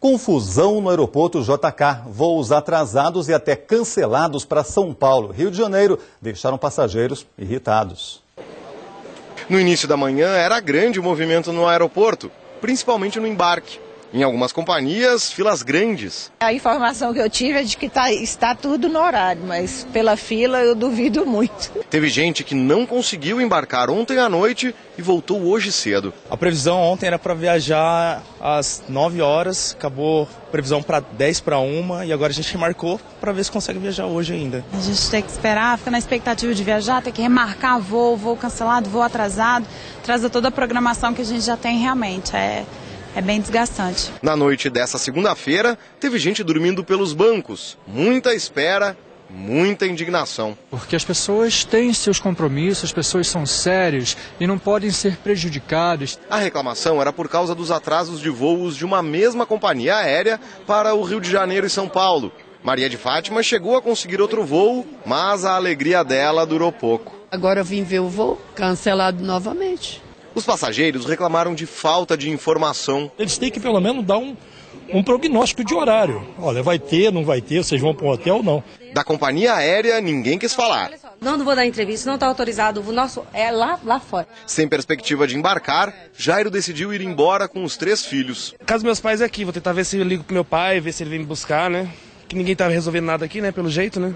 Confusão no aeroporto JK. Voos atrasados e até cancelados para São Paulo, Rio de Janeiro, deixaram passageiros irritados. No início da manhã era grande o movimento no aeroporto, principalmente no embarque. Em algumas companhias, filas grandes. A informação que eu tive é de que tá, está tudo no horário, mas pela fila eu duvido muito. Teve gente que não conseguiu embarcar ontem à noite e voltou hoje cedo. A previsão ontem era para viajar às 9 horas, acabou a previsão para 10 para 1 e agora a gente remarcou para ver se consegue viajar hoje ainda. A gente tem que esperar, fica na expectativa de viajar, tem que remarcar voo, voo cancelado, voo atrasado, traz toda a programação que a gente já tem realmente. É é bem desgastante. Na noite dessa segunda-feira, teve gente dormindo pelos bancos. Muita espera, muita indignação. Porque as pessoas têm seus compromissos, as pessoas são sérias e não podem ser prejudicadas. A reclamação era por causa dos atrasos de voos de uma mesma companhia aérea para o Rio de Janeiro e São Paulo. Maria de Fátima chegou a conseguir outro voo, mas a alegria dela durou pouco. Agora eu vim ver o voo cancelado novamente. Os passageiros reclamaram de falta de informação. Eles têm que pelo menos dar um, um prognóstico de horário. Olha, vai ter, não vai ter, vocês vão para um hotel ou não. Da companhia aérea, ninguém quis falar. Não, não vou dar entrevista, não está autorizado. O nosso é lá, lá fora. Sem perspectiva de embarcar, Jairo decidiu ir embora com os três filhos. Caso meus pais é aqui, vou tentar ver se eu ligo pro meu pai, ver se ele vem me buscar, né? Que ninguém tá resolvendo nada aqui, né? Pelo jeito, né?